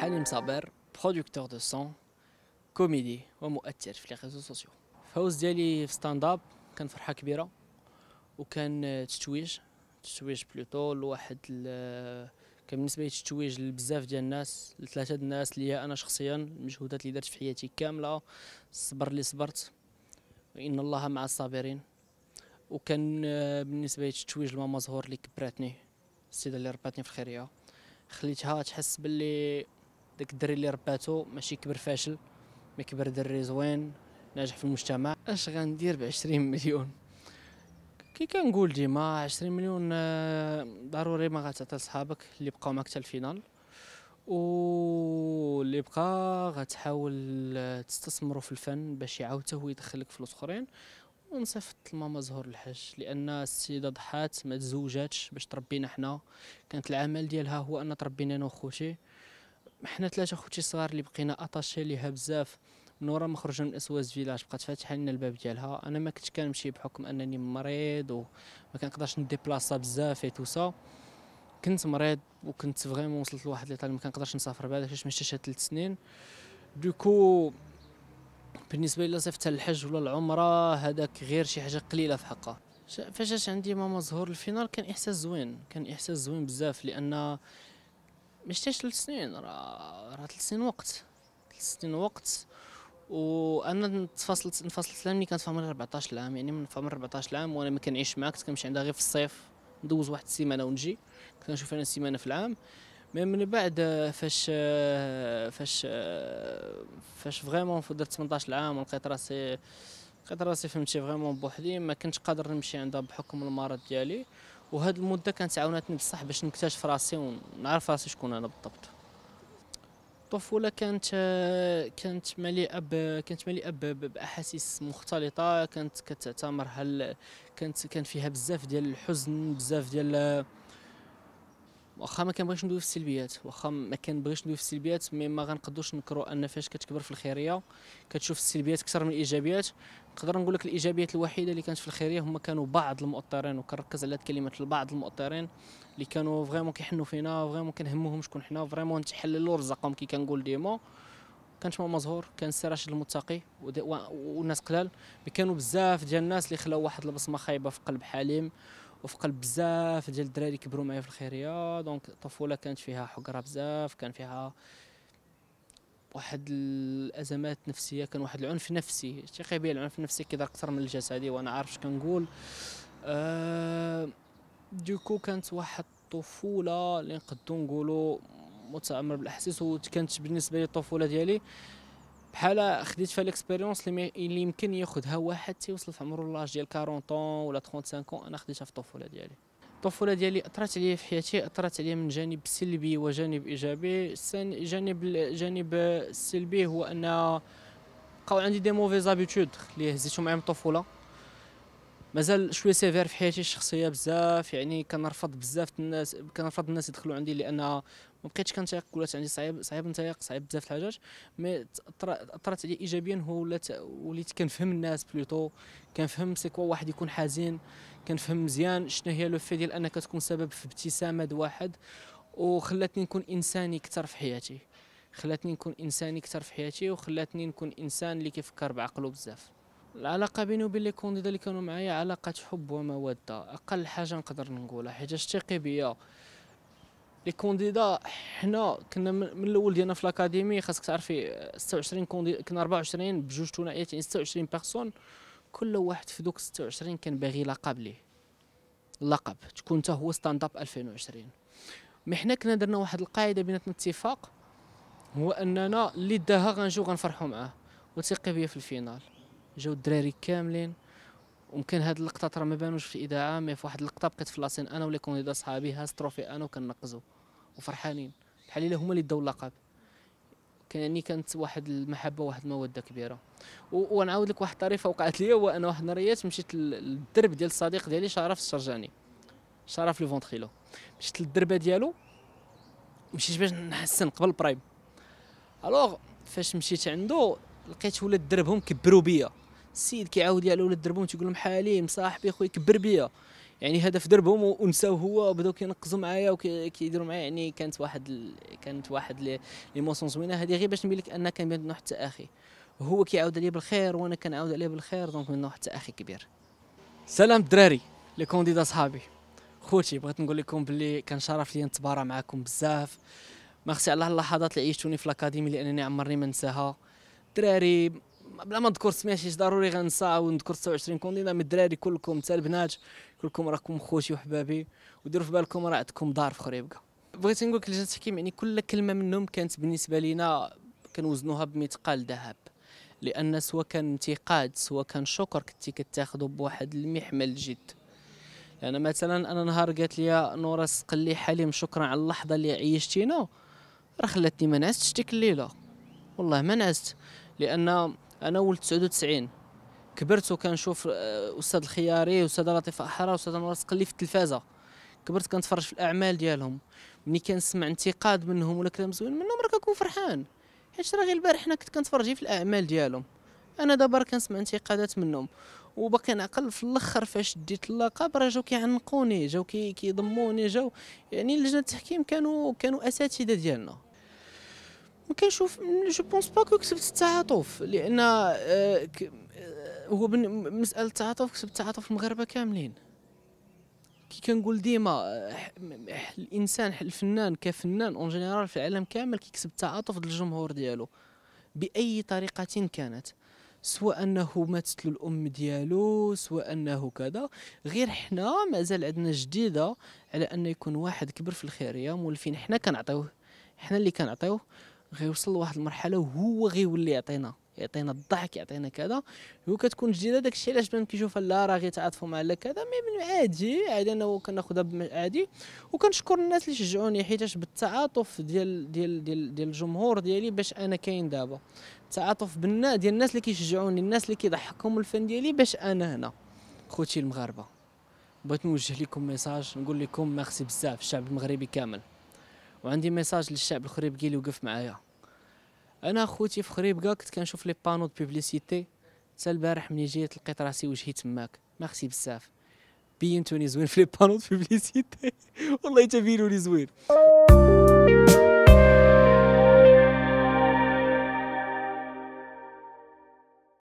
حليم صابر producteur de son كوميدي ومؤثر في les sociaux. الفوز ديالي في Stand Up كان فرحة كبيرة وكان تتويج تتويج plutôt لواحد كان بالنسبة لي تتويج لبزاف ديال الناس لثلاثة د الناس اللي أنا شخصيا المجهودات اللي درت في حياتي كاملة الصبر اللي صبرت وإن الله مع الصابرين. وكان بالنسبة لي تتويج لماما زهور اللي كبراتني السيدة اللي رباتني في الخيرية خليتها تحس باللي داك الدري اللي رباتو ماشي كبر فاشل mais كبر دري زوين ناجح في المجتمع. اش غندير ب 20 مليون؟ كي كنقول ديما 20 مليون آه، ضروري ما غتعطي لصحابك اللي بقاو معاك حتى ال finale و اللي بقى غتحاول آه، تستثمروا في الفن باش يعاود هو يدخلك فلوس اخرين ونصيفط لماما زهور الحاج لأن السيدة ضحات ما تزوجاتش باش تربينا حنا. كانت العمل ديالها هو أن تربينا أنا وخوتي. حنا ثلاثة خوتي صغار اللي بقينا attachés ليها بزاف. من ورا ما خرجنا من SOS Village بقات فاتحة لنا الباب ديالها. أنا ما كنتش كنمشي بحكم أنني مريض وما كنقدرش نديبلاصا بزاف et tout ça كنت مريض وكنت vraiment وصلت لواحد l'état ما كنقدرش نسافر بعدا فاش مشيت ثلاث سنين. donc بالنسبة لي صيفط الحج ولا العمرة هذاك غير شي حاجة قليلة في حقها. فاش عندي ماما زهور ال finale كان إحساس زوين. كان إحساس زوين بزاف لأن مشتاش ثلاث سنين راه راه ثلاث سنين وقت. ثلاث سنين وقت. وأنا تفاصلت انفصلت ملي كانت في عمري 14 عام يعني من في عمري 14 عام وأنا ما كنعيش معاك كنمشي عندها غير في الصيف ندوز واحد السيمانة ونجي. كنشوف أنا السيمانة في العام. من بعد فاش فاش فاش vraiment درت 18 عام ولقيت راسي لقيت راسي فهمتي vraiment بوحدي ما كنتش قادر نمشي عندها بحكم المرض ديالي وهاد المده كانت عاونتني بصح باش نكتشف راسي ونعرف راسي شكون أنا بالضبط الطفوله كانت كانت مليئه كانت مليئه باحاسيس مختلطه كانت كتعتمر هل كانت كان فيها بزاف ديال الحزن بزاف ديال واخا ما كنبغيش ندوي في السلبيات واخا ما كنبغيش ندوي في السلبيات mais ما غنقدوش نكروا أن فاش كتكبر في الخيرية كتشوف السلبيات أكثر من الإيجابيات. نقدر نقول لك الإيجابيات الوحيدة اللي كانت في الخيرية هما كانوا بعض المؤطرين وكنركز على كلمة بعض المؤطرين اللي كانوا vraiment كيحنوا فينا vraiment كنهموهم شكون حنا vraiment تحللوا رزقهم كي كنقول ديما. كانت ماما زهور كان السي راشد المتقي والناس قلال كانوا بزاف ديال الناس اللي خلاو واحد البصمة خايبة في قلب حليم. وفي قلب بزاف ديال الدراري كبروا معايا في الخيرية. donc الطفولة كانت فيها حقره بزاف كان فيها واحد الأزمات نفسية كان واحد العنف نفسي تيقي بيا العنف النفسي كيدار أكثر من الجسدي وأنا عارف اش كنقول. أه du coup كانت واحد الطفولة اللي نقدو نقولوا متعمر بالأحاسيس وكانت بالنسبة لي الطفولة ديالي بحال خديت فيها l'expérience اللي يمكن ياخذها واحد تيوصل في عمره لاج ديال 40 طون ولا 35 طون أنا خديتها في الطفولة ديالي. الطفولة ديالي أثرت عليا في حياتي أثرت عليا من جانب سلبي وجانب إيجابي. جانب الجانب السلبي هو أن بقاو عندي des mauvaises habitudes اللي هزيتهم معايا من الطفولة. مازال شوية sévère في حياتي الشخصية بزاف يعني كنرفض بزاف الناس كنرفض الناس يدخلوا عندي لأن ما بقيتش كنتيق ولات عندي صعيب صعيب نتيق صعيب بزاف الحاجات mais اثرت عليا ايجابيا هو ولات وليت كنفهم الناس plutôt كنفهم c'est quoi واحد يكون حزين كنفهم مزيان شنو هي le fait ديال أنك تكون سبب في ابتسامة واحد وخلاتني نكون إنساني أكثر في حياتي. خلاتني نكون إنساني أكثر في حياتي وخلاتني نكون إنسان اللي كيفكر بعقله بزاف. العلاقة بيني وبين les candidats اللي كانوا معايا علاقة حب ومودة. أقل حاجة نقدر نقولها حيت ثقي بيا les candidats حنا كنا من الأول ديالنا في ال académie خاصك تعرفي 26 candidats كنا 24 بجوج ثنائيات يعني 26 personnes. كل واحد في دوك 26 كان باغي لقب ليه. اللقب تكون حتى هو Stand Up 2020 mais حنا كنا درنا واحد القاعدة بيناتنا اتفاق هو أننا اللي داها غنجيو غنفرحوا معاه. وثقي بيا في ال finale. جاو الدراري كاملين. وممكن هاد اللقطات راه ما بانوش في الاذاعه mais في واحد اللقطة بقيت في la scène أنا و les candidats صحابي هاز trophée أنا وكنقزو وفرحانين. بحال الا هما اللي داو اللقب. كان يعني كانت واحد المحبة واحد المودة كبيرة. ونعاود لك واحد الطريفة وقعت لي هو أنا واحد النهاريات مشيت للدرب ديال الصديق ديالي شرف الشرجاني. شرف le ventriloque مشيت للدربة ديالو مشيت باش نحسن قبل ال prime. alors فاش مشيت عنده لقيت ولاد دربهم كبروا بيا. السيد كيعاود على ولاد دربهم تيقول لهم حليم صاحبي خويا كبر بيا. يعني هدف دربهم ونساو هو وبداو كينقزوا معايا وكيديروا معايا. يعني كانت واحد ال... كانت واحد l'émotion زوينة. هذه غير باش نبين لك ان كان بيننا واحد التأخي. هو كيعاود عليا بالخير وأنا كنعاود عليه بالخير donc بيننا واحد التأخي كبير. سلام الدراري les candidats صحابي. خوتي بغيت نقول لكم باللي كان شرف لي نتبارى معكم بزاف. ميرسي على اللحظات اللي عيشتوني في ال académie لأنني عمرني ما ننساها. الدراري بلا ما نذكر سميات حيت ضروري غنسى ونذكر 26 candidats من الدراري كلكم حتى البنات كلكم راكم خوتي وحبابي وديروا في بالكم راه عندكم دار في خريبكة. بغيت نقول لك لجنه التحكيم يعني كل كلمة منهم كانت بالنسبة لينا كنوزنوها بمثقال ذهب. لأن سواء كان انتقاد سواء كان شكر كنتي كتاخذه بواحد المحمل جد لأن مثلا أنا نهار قالت لي نورا سقلي حليم شكرا على اللحظة اللي عيشتينا راه خلاتني ما نعستش ديك الليلة. والله ما نعست. لأن أنا ولد 99 كبرت وكنشوف آه، أستاذ الخياري أستاذ لطيف أحرار أستاذ نور سقلي في التلفازة. كبرت كنتفرج في الأعمال ديالهم. ملي كنسمع انتقاد منهم ولا كلام زوين منهم راه كنكون فرحان. حيت راه غير البارح حنا كنت كنتفرج في الأعمال ديالهم. أنا دابا كنسمع انتقادات منهم. وباقي نعقل في الأخر فاش ديت اللقب راه جاو كيعنقوني جاو كيضموني جاو يعني لجنة التحكيم كانوا كانوا أساتذة ديالنا. ما كنشوف je pense pas que كسبت التعاطف لأن هو مساله التعاطف كسبت التعاطف المغاربه كاملين كي كنقول ديما الانسان الفنان كفنان en général في العالم كامل كيكسب التعاطف ديال الجمهور ديالو باي طريقه كانت سواء انه ماتت له الام ديالو سواء انه كذا غير حنا مازال عندنا جديده على ان يكون واحد كبر في الخيريه مولفين حنا كنعطيوه حنا اللي كنعطيوه غيوصل لواحد المرحلة وهو غيولي يعطينا يعطينا الضحك يعطينا كذا. هو كتكون جديده داك الشيء علاش بنادم كيشوف لا راه غيتعاطفوا مع لا كذا mais عادي عادي أنا كناخذها عادي. وكنشكر الناس اللي شجعوني حيتاش بالتعاطف ديال ديال ديال ديال الجمهور ديالي باش أنا كاين دابا. التعاطف بالنا ديال الناس اللي كيشجعوني الناس اللي كيضحكهم الفن ديالي باش أنا هنا. خوتي المغاربة بغيت نوجه لكم message نقول لكم ميرسي بزاف الشعب المغربي كامل. وعندي message للشعب الخريبكي اللي وقف معايا. أنا خوتي في خريبكا كنت كنشوف les panneaux de publicité حتى البارح ملي جيت لقيت راسي وجهي تماك. ميرسي بزاف. بينتوني زوين في les panneaux de publicité والله تبينوني زوين.